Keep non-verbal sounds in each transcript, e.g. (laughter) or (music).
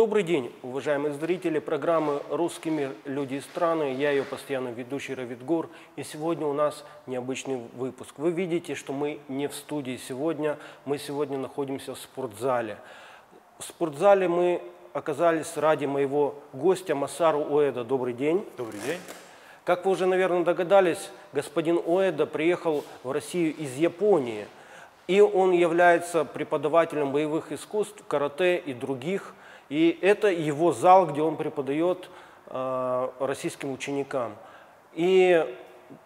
Добрый день, уважаемые зрители программы «Русский мир. Люди и страны». Я ее постоянный ведущий Равид Гор. И сегодня у нас необычный выпуск. Вы видите, что мы не в студии сегодня. Мы сегодня находимся в спортзале. В спортзале мы оказались ради моего гостя Масару Уэда. Добрый день. Добрый день. Как вы уже, наверное, догадались, господин Уэда приехал в Россию из Японии. И он является преподавателем боевых искусств, карате и других. И это его зал, где он преподает э, российским ученикам. И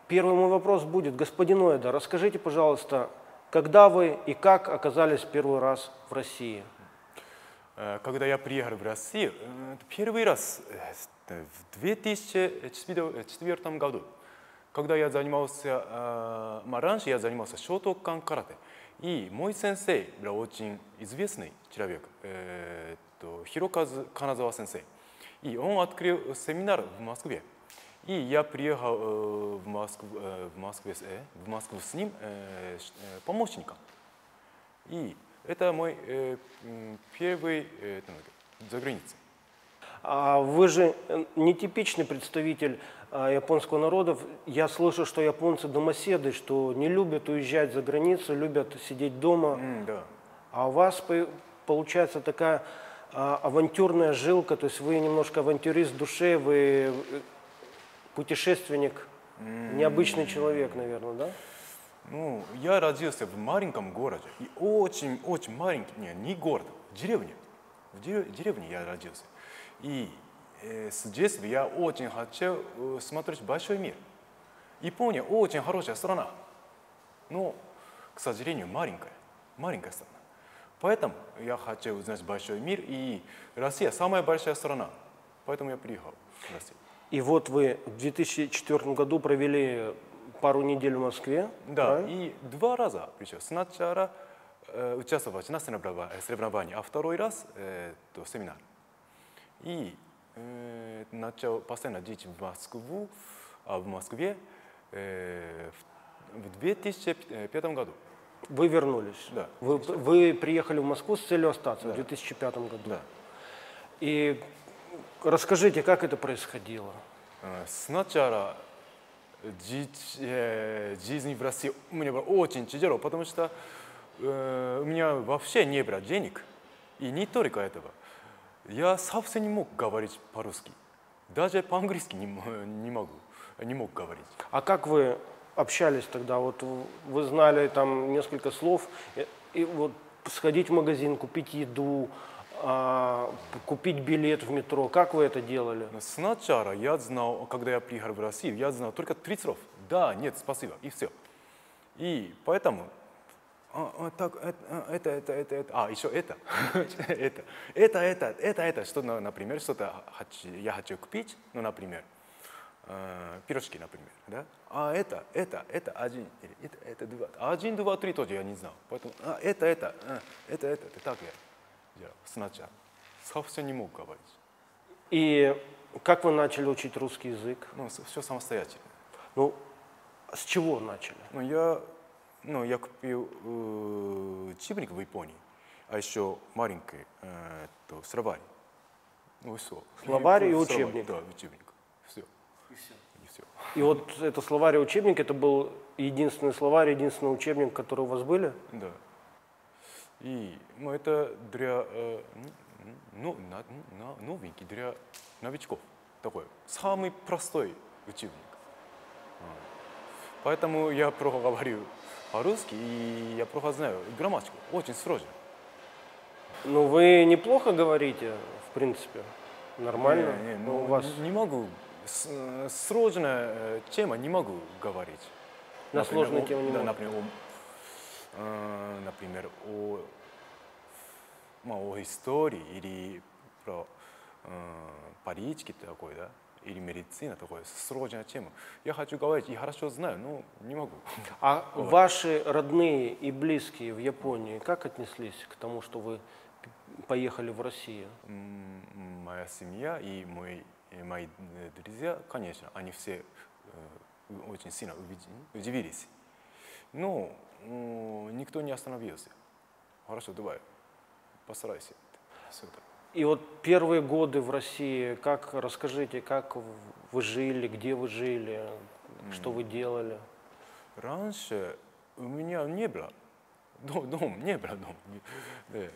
первый мой вопрос будет, господин Уэда, расскажите, пожалуйста, когда вы и как оказались первый раз в России? Э, Когда я приехал в Россию, э, первый раз э, в 2004 году, когда я занимался, ма, раньше я занимался шотокан карате, и мой сенсей был очень известный человек, то Хироказу Каназава сенсей, и он открыл семинар в Москве. И я приехал в Москву, в, Москве, в Москву с ним помощником. И это мой первый за границей. А вы же нетипичный представитель а, японского народа. Я слышу, что японцы домоседы, что не любят уезжать за границу, любят сидеть дома. М, да. А у вас по- получается такая авантюрная жилка, то есть вы немножко авантюрист в душе, вы э, путешественник, необычный человек, наверное, да? Ну, я родился в маленьком городе. И очень-очень маленький, не, не город, деревня. В дере- деревне я родился. И э, с детства я очень хотел э, смотреть большой мир. Япония очень хорошая страна. Но, к сожалению, маленькая. Маленькая страна. Поэтому я хотел узнать большой мир. И Россия самая большая страна. Поэтому я приехал в Россию. И вот вы в 2004 году провели пару недель в Москве. Да, правильно? и два раза причем. Сначала э, участвовать на э, соревновании, а второй раз э, то семинар. И э, начал постоянно жить в Москву, а в Москве э, в 2005 году. Вы вернулись. Да. Вы, вы приехали в Москву с целью остаться в Да. 2005 году. Да. И расскажите, как это происходило? Э, Сначала э, жизнь в России у меня было очень тяжело, потому что э, у меня вообще не было денег. И не только этого. Я совсем не мог говорить по-русски. Даже по-английски не, не могу, не мог говорить. А как вы общались тогда? Вот вы знали там несколько слов, и, и вот сходить в магазин, купить еду, а, купить билет в метро. Как вы это делали? Сначала я знал, когда я приехал в Россию, я знал только три слов. Да, нет, спасибо, и все. И поэтому а, а, так, это, а, это, это, это, это, а, еще это, (laughs) это, это, это, это, это, что, на- например, что-то я хочу купить, ну, например, э, пирожки, например, да, а это, это, это один, или это, это два, один, два, три тоже я не знал, поэтому, а, это, это, а, это, это, это, так я делал сначала, совсем не мог говорить, И как вы начали учить русский язык? ну, все самостоятельно. Ну, с чего начали? Ну, я, ну, я купил э, учебник в Японии, а еще маленький э, то, словарь. Ну, все. Словарь и учебник. Да, учебник. Все. И все. И все. И вот это словарь и учебник, это был единственный словарь, единственный учебник, который у вас были? Да. И ну, это для э, ну, на- на- новенький, для новичков. Такой самый простой учебник. Поэтому я плохо говорю по-русски, и я плохо знаю грамматику. Очень сложно. Ну, вы неплохо говорите, в принципе. Нормально. Не, не, Ну, ну, у вас не могу. Сложная э, тема не могу говорить. На Например, сложную тему не да, например, о, э, например, о, ну, о истории или про э, политике такой, да, или медицина такой, сложная тема. Я хочу говорить и хорошо знаю, но не могу. А (laughs) ваши родные и близкие в Японии как отнеслись к тому, что вы поехали в Россию? Моя семья и мои, и мои э, друзья, конечно, они все э, очень сильно удивились. Но м, никто не остановился. Хорошо, давай, постарайся. И вот первые годы в России, как расскажите, как вы жили, где вы жили, что вы делали? Раньше у меня не было дом, не было дома, да,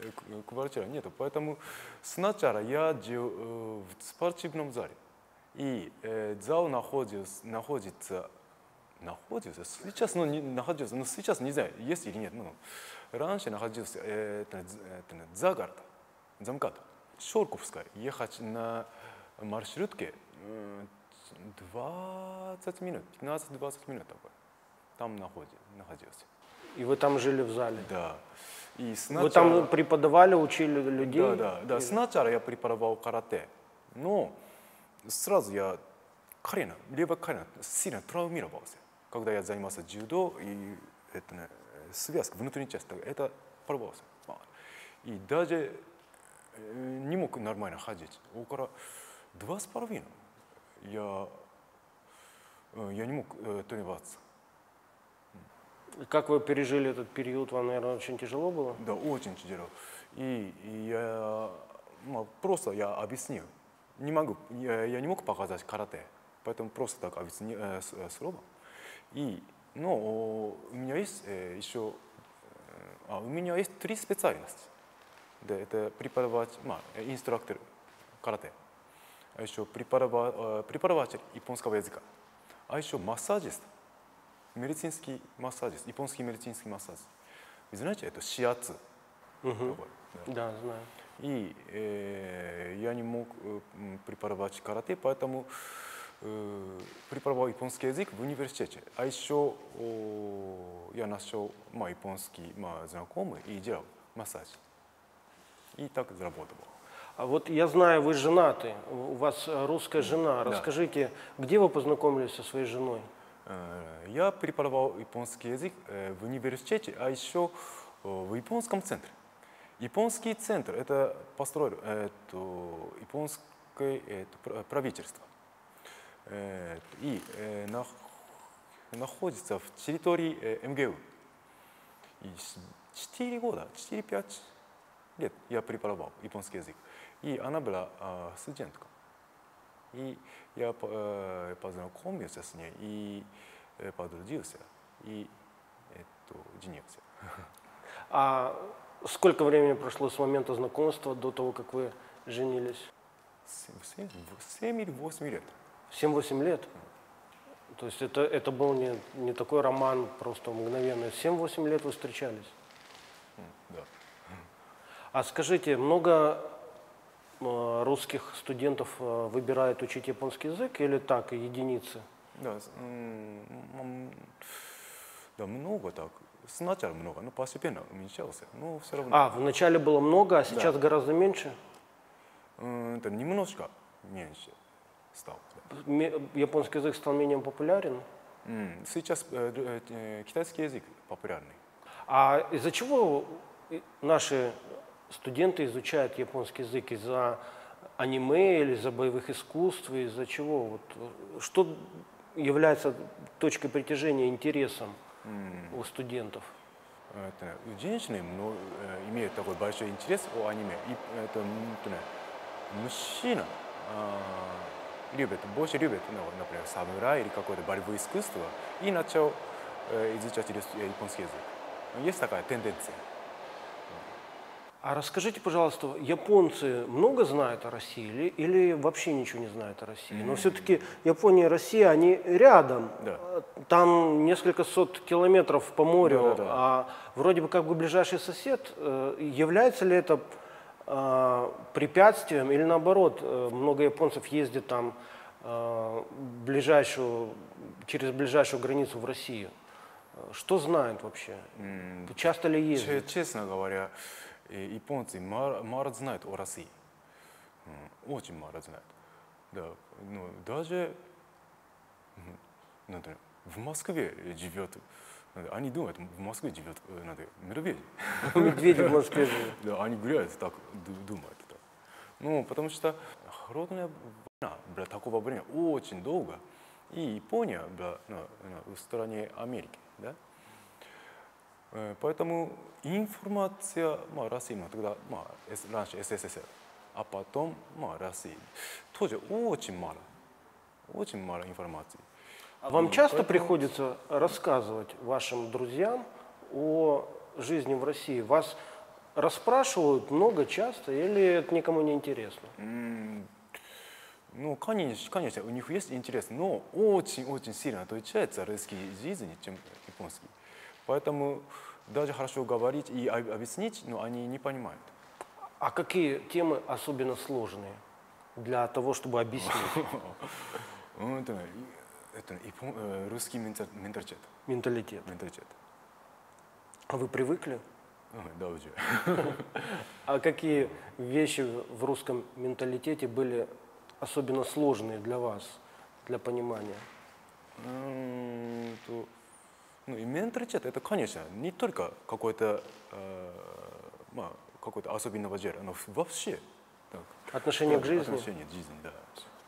квартиры нету. Поэтому сначала я жил э, в спортивном зале. И э, зал находится, находится, находится, сейчас, ну, не, находится, ну, сейчас не знаю, есть или нет, ну, раньше находился э, это, это, за городом, замкат, Шорковская, ехать на маршрутке э, 20 минут, 15-20 минут такой, там находился. И вы там жили в зале? Да. И сначала... Вы там преподавали, учили людей? Да, да, да. Сначала я преподавал карате, но сразу я колено, левое колено сильно травмировался. Когда я занимался дзюдо, и это, связка, внутренняя часть, это порвался. И даже не мог нормально ходить. Около два с половиной я, я не мог тренироваться. Как вы пережили этот период? Вам, наверное, очень тяжело было? Да, очень тяжело. И, и я ну, просто я объяснил. Не могу, я, я не мог показать карате, поэтому просто так объяснил э, э, слово. И, но у меня есть э, еще, э, а, у меня есть три специальности. Да, это преподаватель, ну, инструктор карате, а еще преподаватель, э, преподаватель японского языка, а еще массажист – медицинский массажист, японский медицинский массаж. Вы знаете, это шиацу. Угу. Да. знаю. И э, я не мог э, преподавать карате, поэтому э, преподавал японский язык в университете. А еще о, я нашел мой японский мой знакомый и делал массаж. И так заработал. А вот я знаю, вы женаты, у вас русская жена. Расскажите, да. где вы познакомились со своей женой? Э, я преподавал японский язык э, в университете, а еще э, в японском центре. Японский центр – это построил это японское это правительство. И находится в территории МГУ. И 4 года, 4-5 лет я преподавал японский язык. И она была студенткой. И я э, познакомился с ней и э, подружился, и это, женился. (laughs) А сколько времени прошло с момента знакомства до того, как вы женились? 7 или 8 лет. 7-8 лет? То есть это, это был не, не такой роман просто мгновенный. 7-8 лет вы встречались? Да. А скажите, много русских студентов э, выбирают учить японский язык или так, единицы? Да, да много так. Сначала много, но постепенно уменьшался. Но все равно. А, вначале было много, а сейчас да. гораздо меньше? Это немножко меньше стал. Японский язык стал менее популярен? Сейчас э, э, китайский язык популярный. А из-за чего наши студенты изучают японский язык из-за аниме или из-за боевых искусств, из-за чего? Вот, что является точкой притяжения, интересом mm. у студентов? Это, женщины ну, имеют такой большой интерес о аниме. И это, это, мужчина а, любит, больше любит, ну, например, самурай или какое-то боевое искусство, и начал э, изучать японский язык. Есть такая тенденция. А расскажите, пожалуйста, японцы много знают о России или, или вообще ничего не знают о России? Но все-таки Япония и Россия, они рядом. Да. Там несколько сот километров по морю, да, да, да. а вроде бы как бы ближайший сосед. Э, является ли это э, препятствием или наоборот, э, много японцев ездят там ближайшую, через ближайшую границу в Россию? Что знают вообще? Часто ли ездят? Честно говоря, японцы мало знают о России. Очень мало знают. Да, ну, даже надо, в Москве живет, они думают, в Москве живет надо, медведь. (laughs) Медведи в Москве живут. Да, они говорят, так думают. Так. Ну, потому что холодная война была такого времени очень долго, и Япония была на, в стороне Америки. Да? Э, поэтому информация ну, России, тогда ну, раньше СССР, а потом ну, России, тоже очень мало, очень мало информации. А вам часто поэтому... приходится рассказывать вашим друзьям о жизни в России? Вас расспрашивают много, часто, или это никому не интересно? Ну, конечно, конечно, у них есть интерес, но очень-очень сильно отличается русский жизнь, чем японский. Поэтому даже хорошо говорить и об- объяснить, но они не понимают. А какие темы особенно сложные для того, чтобы объяснить (laughs) Ну, Это, это э, русский ментал- менталитет. менталитет? менталитет. А вы привыкли? Да, уже. (laughs) А какие вещи в русском менталитете были особенно сложные для вас, для понимания? М, то, ну, и менталитет это, конечно, не только какой-то, э, ма, какой-то особенного дела, но вообще. Так, Отношение к жизни, Отношение к жизни, да.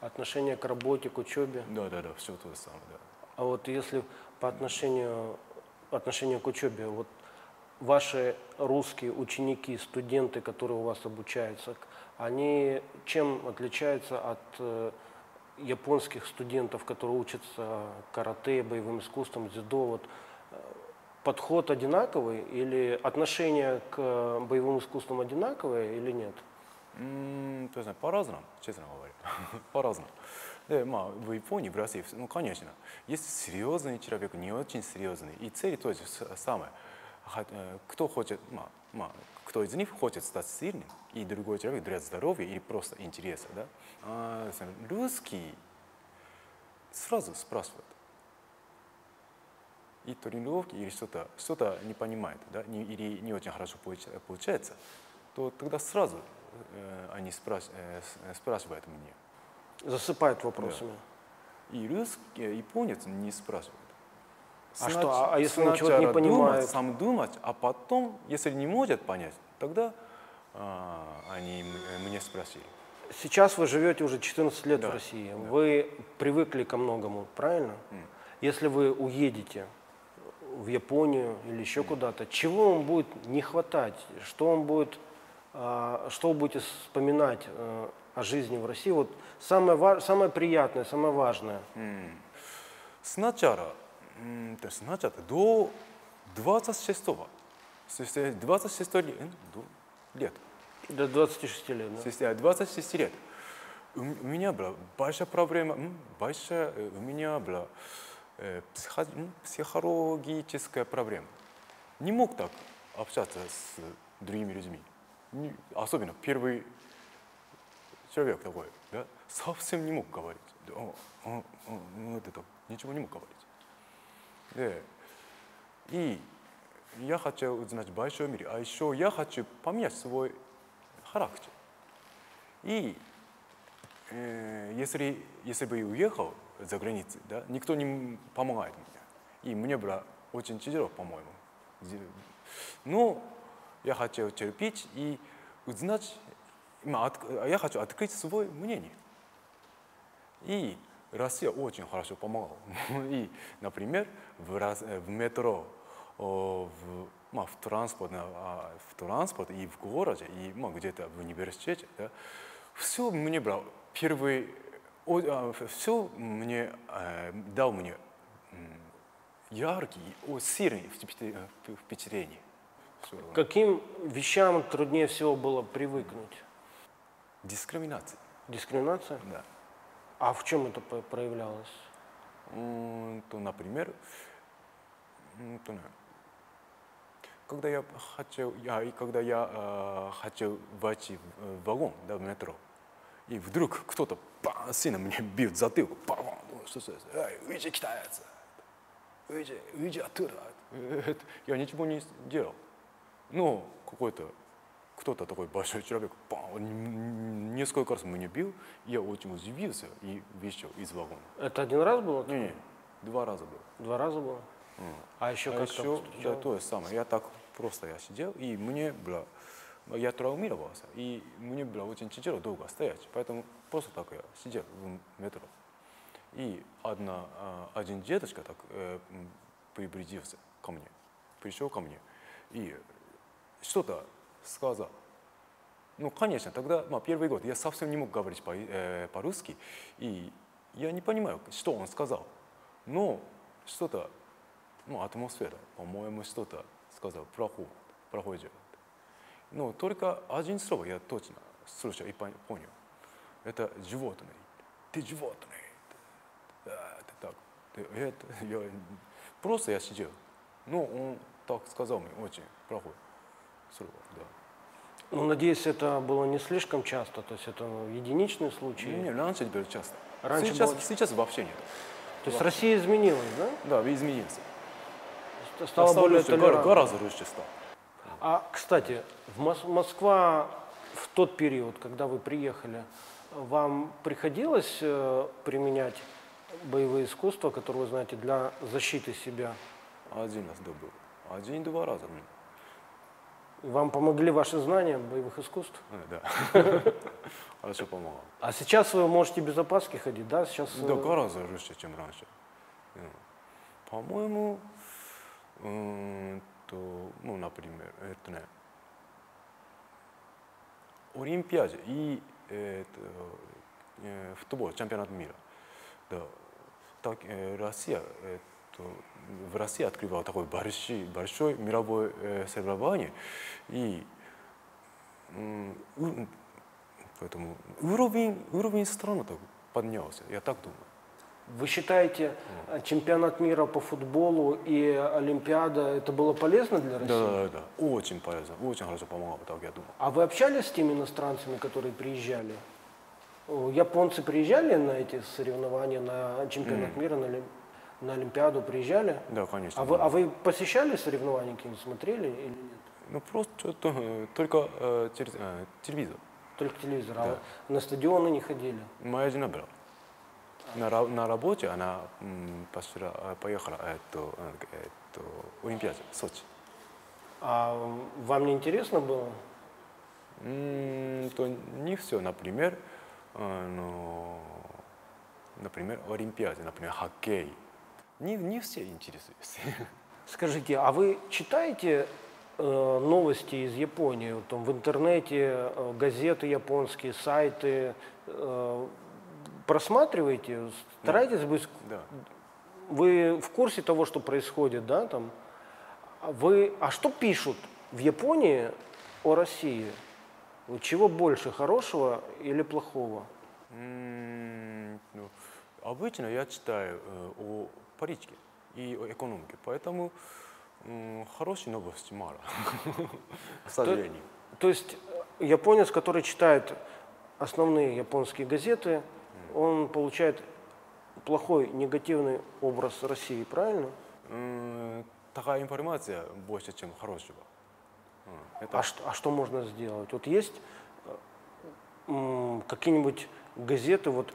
отношение к работе, к учебе. Да, да, да, все то же самое, да. А вот если по отношению, отношению к учебе, вот ваши русские ученики, студенты, которые у вас обучаются, они чем отличаются от э, японских студентов, которые учатся карате, боевым искусствам, дзюдо? Вот, подход одинаковый или отношение к боевым искусствам одинаковое или нет? То есть, по-разному, честно говоря. (laughs) по-разному. Да, ма, в Японии, в России, ну, конечно, есть серьезный человек, не очень серьезный. И цель тоже самая. Э, Кто хочет, ма, кто из них хочет стать сильным, и другой человек для здоровья или просто интереса, да? А, русский сразу спрашивает. И тренировки или что-то, что-то не понимает, да, не- или не очень хорошо получа- получается, то тогда сразу э, они спраш- э, э, спрашивают меня. Засыпают вопросами. И русский, японец не спрашивает. А Снач- что, а- а если он чего-то не понимает? Думать, сам думать, а потом, если не может понять, тогда а, они э, мне спросили. Сейчас вы живете уже 14 лет Да, в России. Вы привыкли ко многому, правильно? Если вы уедете в Японию или еще куда-то, чего вам будет не хватать? Что вам будет, а, что вы будете вспоминать э, о жизни в России? Вот самое, самое приятное, самое важное. Сначала, то есть сначала до 26-го, то есть, э, 26 лет, до- лет, До 26 лет, да? то есть, э, 26 лет, у меня была большая проблема, большая, э, у меня была психо- м, психологическая проблема. Не мог так общаться с другими людьми. Не- Особенно первый человек такой, да, совсем не мог говорить. Да, о, о, о, ну, это так, ничего не мог говорить. Да. И я хочу узнать большой мир, а еще я хочу поменять свой характер. И э, если, если бы я уехал за границу, да, никто не помогает мне. И мне было очень тяжело, по-моему. Но я хотел терпеть и узнать, ма, от- я хочу открыть свое мнение. И Россия очень хорошо помогала. (laughs) И, например, в, э, метро, в, в, транспорт, а, в транспорт и в городе, и где-то в университете, да, все мне было первый, все мне э, дал мне сильный впечат- э, равно. Каким вещам труднее всего было привыкнуть? Дискриминация, Дискриминация? да. А в чем это проявлялось? То, например, то, когда я хотел, я, и когда я э, хотел войти в, э, в вагон, да, в метро, и вдруг кто-то сильно мне бьет ну, что это? Эй, уйди, китаец, уйди, уйди оттуда. Я ничего не делал. Ну, какой-то кто-то такой большой человек, он несколько раз меня бил, я очень удивился и вышел из вагона. Это один раз было? Не, не, два раза было. Два раза было? А еще А как-то да, то же самое. Я так просто я сидел, и мне было, я травмировался, и мне было очень тяжело долго стоять. Поэтому просто так я сидел в метро. И одна, один дедушка так э, приблизился ко мне, пришел ко мне и что-то сказал. Ну, конечно, тогда, ну, первый год я совсем не мог говорить по- э, по-русски, и я не понимаю, что он сказал. Но что-то, ну, атмосфера, по-моему, что-то сказал плохое дело. Но только один слово я точно слышал и пон- понял. Это животное. Ты животное. Да, это так. Это, я, просто я сидел. Ну, он так сказал мне, очень плохое слово, да. Ну, надеюсь, это было не слишком часто, то есть это единичный случай. Не, раньше было часто. Раньше сейчас, было- сейчас вообще нет. То есть Россия изменилась, да? Да, изменился. Стала Стал более толерантной. гораздо лучше стал. А, кстати, в Мос- Москва в тот период, когда вы приехали, вам приходилось э, применять боевые искусства, которые вы знаете, для защиты себя? Один раз да, был. Один-два раза. Вам помогли ваши знания боевых искусств? Э, Да. (laughs) Хорошо помогал. А сейчас вы можете без опаски ходить, да? Сейчас Да, э, гораздо лучше, чем раньше. Э, По-моему, м, то, ну, например, это не, Олимпиаде и э, это, э, футбол, чемпионат мира. Да, так, э, Россия, это, в России открывала такой большой, большой мировой э, и поэтому уровень, уровень страны так поднялся, я так думаю. Вы считаете, э, чемпионат мира по футболу и Олимпиада это было полезно для России? Да, да, да, очень полезно, очень хорошо помогало, так я думаю. А вы общались с теми иностранцами, которые приезжали? О, Японцы приезжали на эти соревнования, на чемпионат мира, на, Олим- на Олимпиаду приезжали? Да, конечно. А вы, а вы посещали соревнования какие-нибудь, смотрели или нет? Ну просто э, только э, э, телевизор. Только телевизор, Да. а на стадионы не ходили? Моя жена была. На, на работе она э, поехала э, это, Олимпиаде, в Сочи. А вам не интересно было? То не все, например, э, ну, например, Олимпиаде, например, хоккей. Не, не все интересуются. Скажите, а вы читаете э, новости из Японии, там в интернете, э, газеты японские, сайты, э, просматриваете, стараетесь быть, Да. вы в курсе того, что происходит, да, там? А Вы, а что пишут в Японии о России? Чего больше, хорошего или плохого? Ну, обычно я читаю э, о политике и о экономике, поэтому м, хорошие новости мало, к сожалению. То есть э, японец, который читает основные японские газеты, он получает плохой, негативный образ России, правильно? Такая информация больше, чем хорошего. Это А что, а что можно сделать? Вот есть э, какие-нибудь газеты, вот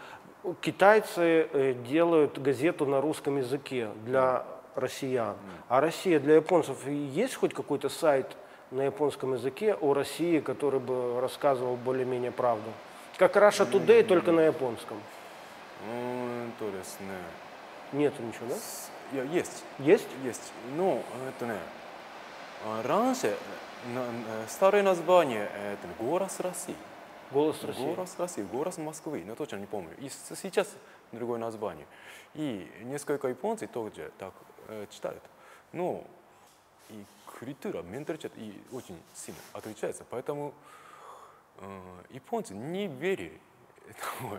китайцы э, делают газету на русском языке для россиян, а Россия для японцев есть хоть какой-то сайт на японском языке о России, который бы рассказывал более-менее правду? Как Russia Today, только на японском. Ну, Нету ничего, да? Есть. Есть? Есть. Ну это не. А раньше старое название это «Голос России». «Голос России». «Голос России», «Голос Москвы», но точно не помню. И сейчас другое название. И несколько японцев тоже так э, читают. Ну и культура, менталитет и очень сильно отличается. Поэтому японцы не верили этому.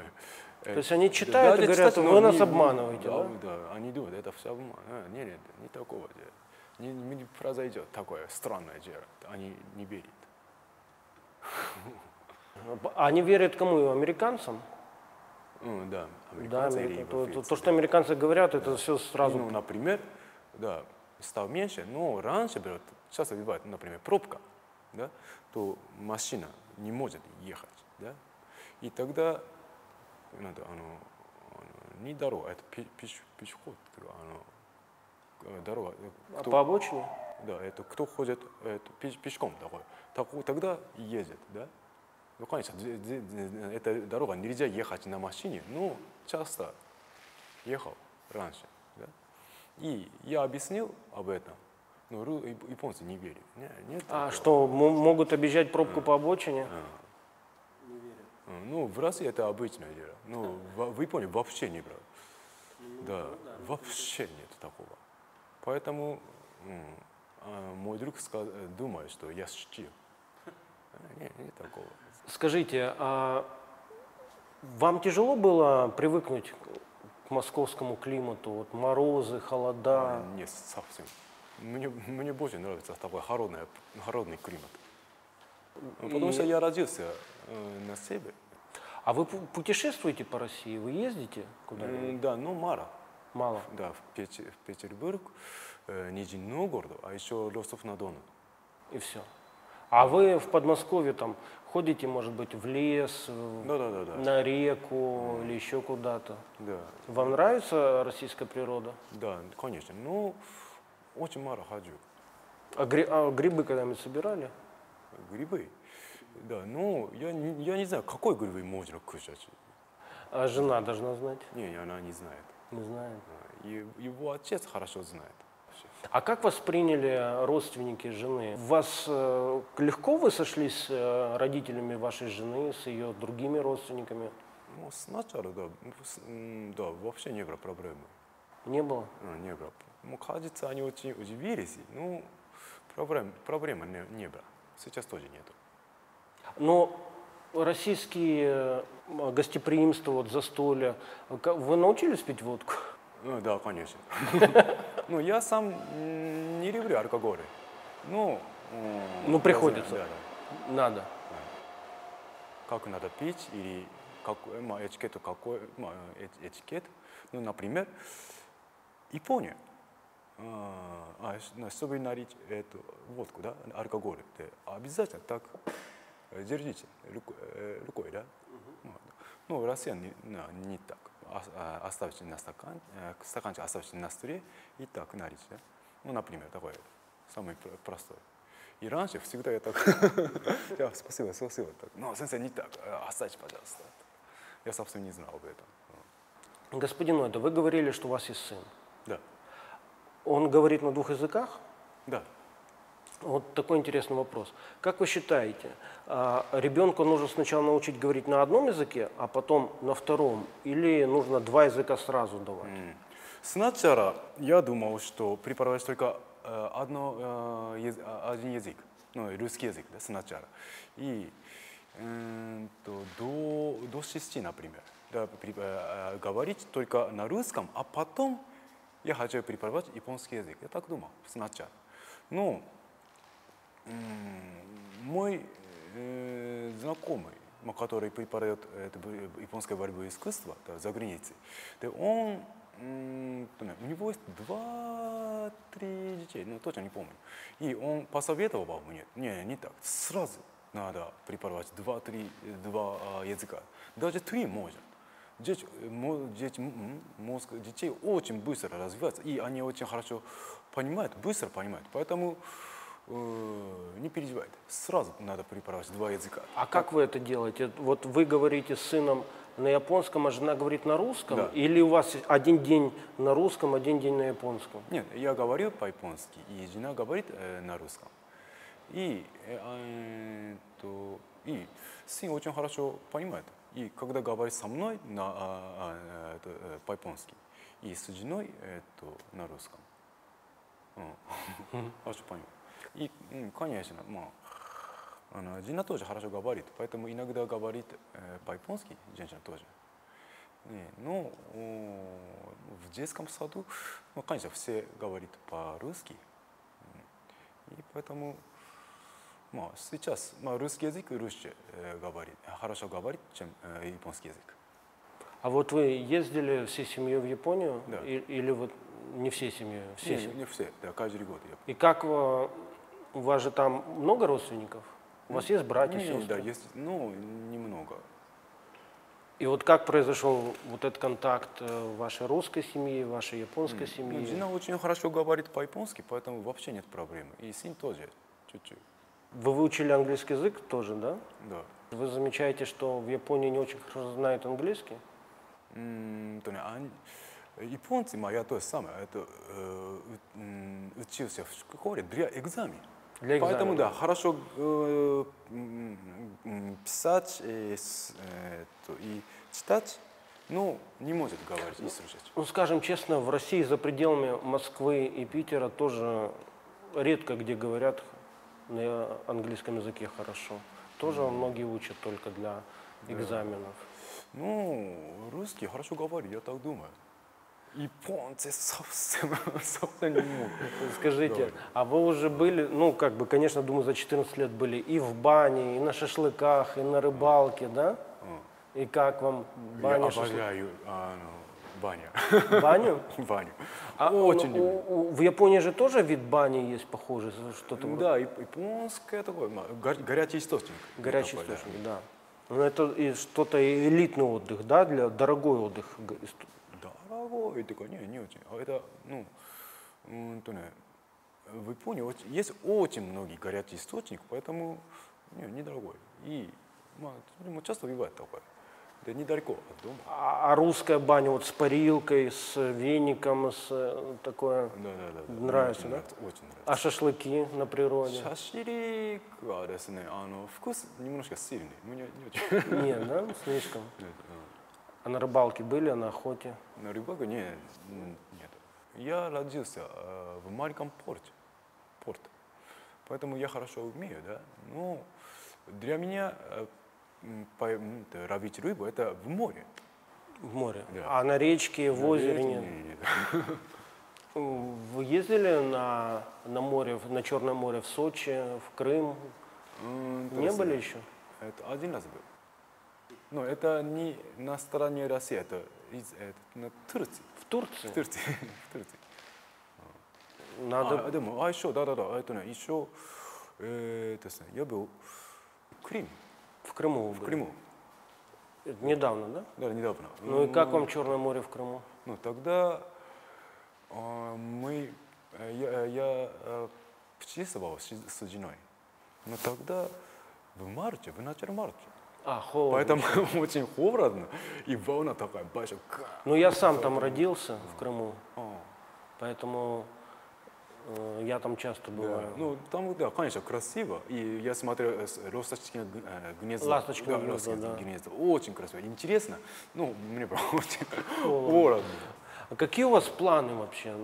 То есть они читают и говорят, вы нас не- обманываете, да? да? Да, они думают, это все обман. А, нет, нет, не такого дела. Не, не- произойдет такое странное дело. Они не верят. Они верят кому? Американцам? М, да, Да, американцы или Америка- то, то, то, что да. американцы говорят, это все сразу. Ну, например, да, стал меньше, но раньше часто бывает, например, пробка, да, то машина не может ехать, да, и тогда надо, оно, оно не дорога, это пе- пеш- пешеход, оно, э, дорога, э, А кто- по обочине? да, это кто ходит это, пеш- пешком такой, так- тогда ездит, да. Ну, конечно, эта дорога нельзя ехать на машине, но часто ехал раньше, да. И я объяснил об этом, яп- японцы не верят. Не, нет А такого. что, мо- могут объезжать пробку по обочине? А, Ну, в России это обычное дело. Ну, в, в Японии вообще не брал. Да, вообще нет такого. Поэтому а, мой друг думает, что я. А, Нет, нет такого. Скажите, а вам тяжело было привыкнуть к московскому климату? Вот морозы, холода. А, Нет, совсем. Мне, мне больше нравится такой холодный, холодный климат. Ну, Потому И- что я родился э, на севере. А вы пу- путешествуете по России? Вы ездите куда-нибудь? Да, ну мало. Мало. Да, в, Пете- в Петербург, э, Нижний Новгород, а еще Ростов-на-Дону. И все. А вы в Подмосковье там ходите, может быть, в лес, Да, да, да, да. на реку или еще куда-то? Да, Вам нравится российская природа? да, конечно. Ну, очень мало хожу. А, гри- а грибы когда-нибудь собирали? Грибы. Да, ну, я, не- я не знаю, какой грибы можно кушать. А жена должна знать? Не, она не знает. Не знаю. А, и- его отец хорошо знает. А как восприняли родственники жены? Вас э, легко вы сошлись с э, родителями вашей жены, с ее другими родственниками? Ну, сначала, да, ну, да, вообще не было проблемы. Не было? А, не было. Ну, кажется, они очень удивились. Ну, проблем, проблемы не, не было. Сейчас тоже нету. Но российские э, гостеприимство, вот застолья, вы научились пить водку? Ну, да, конечно. (laughs) Ну, я сам не люблю алкоголь. Ну, м, Ну, приходится. Надо. Как надо пить или какой, ма, этикет, какой, этикет. Ну, например, Япония. А, а, чтобы налить эту водку, да, алкоголь, обязательно так э, держите э, рукой, да. Вот. Ну, Россия не, не так. Ос- а, Оставьте на стакан, э, стаканчик оставьте на столе и так налить, да. Ну, например, такое, самый про- простой. И раньше всегда я так, (laughs) я, спасибо, спасибо, так. но сенсей не так, оставьте, пожалуйста. Я, собственно, не знал об этом. Господин Ноэда, вы говорили, что у вас есть сын. Он говорит на двух языках? да. Вот такой интересный вопрос. Как вы считаете, а, ребенку нужно сначала научить говорить на одном языке, а потом на втором? Или нужно два языка сразу давать? Сначала я думал, что преподавать только э, одно, э, а, один язык, ну, русский язык, да, сначала. И то, до, до шести, например, да, э, э, говорить только на русском, а потом я хочу преподавать японский язык. Я так думал сначала. Ну, м, мой э, знакомый, который преподает это б- японское борьбовое искусство да, за границей, он, то, у него есть два-три детей, ну точно не помню. И он посоветовал мне, не, не так, сразу надо преподавать два-три два а, языка, даже три можно. Дети, э, дети, мозг детей очень быстро развивается, и они очень хорошо понимают, быстро понимают. Поэтому э, не переживайте. Сразу надо преподавать два языка. А как вы это делаете? Вот вы говорите с сыном на японском, а жена говорит на русском? Да. Или у вас один день на русском, один день на японском? Нет, я говорю по-японски, и жена говорит э, на русском. И, э, э, то, и сын очень хорошо понимает. И когда говорит со мной на, а, а, это, э, по-японски, и с женой это, на русском. М, Хорошо понимаю. И, м, конечно, ма, она, жена тоже хорошо говорит, поэтому иногда говорит э, по-японски, женщина тоже. Не, ну, о, в детском саду, ну, конечно, все говорят по-русски. М, И поэтому ну, сейчас ну, русский язык лучше э, говорит, хорошо говорит, чем э, японский язык. А вот вы ездили всей семьей в Японию? Да. И- или вот не всей семьей? Всей Не, семьей? не все, да, каждый год. Я... И как у вас же там много родственников? У вас есть братья, Не, сестры? да, есть, ну, немного. И вот как произошел вот этот контакт э, вашей русской семьи, вашей японской Ну, семьи? жена очень хорошо говорит по-японски, поэтому вообще нет проблем. И сын тоже, чуть-чуть, Вы выучили английский язык тоже, да? да. Вы замечаете, что в Японии не очень хорошо знают английский? М, то не, они- японцы, моя то же самое, это, э, учился в школе для экзамена. Для Поэтому, экзамена. да, хорошо э, писать и, э, то и читать, но не может говорить и слушать. Ну, скажем честно, в России за пределами Москвы и Питера тоже редко где говорят на английском языке хорошо. Тоже многие учат только для экзаменов. Ну, русский хорошо говорит, я так думаю. Японцы совсем, (laughs) совсем не могут. Скажите, Давай. а вы уже были, ну, как бы, конечно, думаю, за 14 лет были и в бане, и на шашлыках, и на рыбалке, да? И как вам баня, я обожаю а, ну, баня. Баню? (laughs) баню. А Очень ну, люблю. у- у- В Японии же тоже вид бани есть похожий, что-то Да, яп- японское такое, гор- горячий источник. горячий Такой, да. источник, да. Ну, это что-то элитный отдых, да, для дорогой отдых. Дорогой, такой, не, не очень. А это, ну, то не, в Японии очень- есть очень многие горячие источники, поэтому не, недорогой. И ну, часто бывает такое. Да недалеко от дома. А, а русская баня вот с парилкой, с веником, с э, такое? Да, да, да. Нравится, да? Нравится, очень нравится. А шашлыки на природе? Шашлык, а, ну, вкус немножко сильный. Ну, Мне не очень. (laughs) Нет, да? Слишком? (laughs) Нет, а на рыбалке были, а на охоте? На рыбалке нет. нет. Я родился э, в маленьком порте. Порт. Поэтому я хорошо умею, да. Ну, для меня э, ловить рыбу это в море. В море. Да. А на речке, в на озере нет? нет. (laughs) Вы ездили на, на море, на Черное море, в Сочи, в Крым? Mm, не были еще? Это один раз был. Но это не на стороне России, это, из, это на Турции. В Турции? В Турции. (laughs) в Турции. Надо... А, а, еще, да-да-да, это, еще, э, это, я был в Крым. Крыму вы в были? Крыму, Это недавно, да? да, недавно. Ну и как вам Черное море в Крыму? Ну, тогда а, мы, э, я, я э, путешествовал с, с женой, но тогда в марте, в начале марта, А, холодно. поэтому (laughs) очень холодно, и волна такая большая. Ну я сам там родился, в Крыму, А, поэтому э, я там часто да. бываю. Ну, там, да, конечно, красиво. И я смотрел э, ласточкино э, гнездо. Ласточкино Да, гнездо, да. гнездо. Очень красиво. Интересно. Ну, мне прям (laughs) очень холодно. А какие у вас планы вообще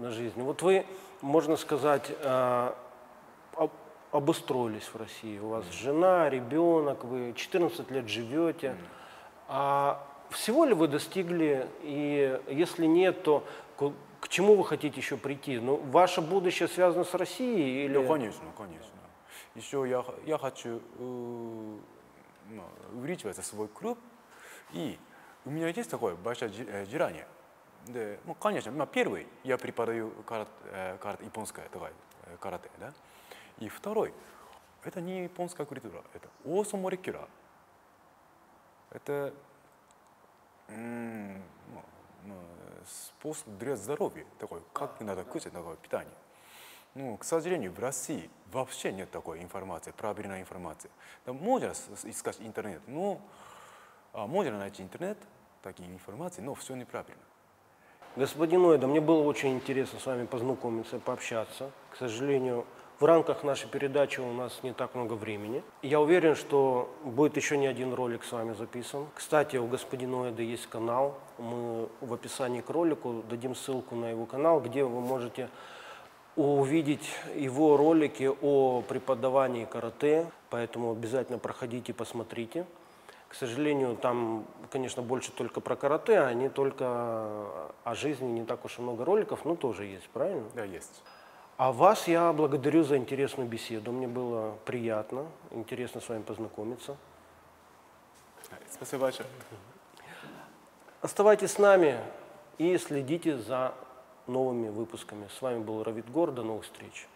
на жизнь? Вот вы, можно сказать, э, об- обустроились в России. У вас жена, ребенок, вы 14 лет живете. А всего ли вы достигли? И если нет, то к чему вы хотите еще прийти? Ну, ваше будущее связано с Россией или? Да, конечно, конечно. Еще я, я хочу э, ну, увеличивать свой клуб. И у меня есть такое большое э, желание. Да, ну, конечно, ну, первый, я преподаю карат, э, карат японское такое, карате, да. И второй, это не японская культура, это осомолекула. Это м, ну, ну, способ для здоровья, такой, как надо кушать, такое питание. Ну, к сожалению, в России вообще нет такой информации, правильной информации. Да, можно искать интернет, но а, можно найти интернет, такие информации, но все неправильно. Господин Уэда, мне было очень интересно с вами познакомиться, пообщаться. К сожалению, в рамках нашей передачи у нас не так много времени. Я уверен, что будет еще не один ролик с вами записан. Кстати, у господина Уэда есть канал. Мы в описании к ролику дадим ссылку на его канал, где вы можете увидеть его ролики о преподавании карате. Поэтому обязательно проходите, посмотрите. К сожалению, там, конечно, больше только про карате, а не только о жизни, не так уж и много роликов, но тоже есть, правильно? Да, есть. А вас я благодарю за интересную беседу. Мне было приятно, интересно с вами познакомиться. Спасибо большое. Оставайтесь с нами и следите за новыми выпусками. С вами был Равид Гор. До новых встреч.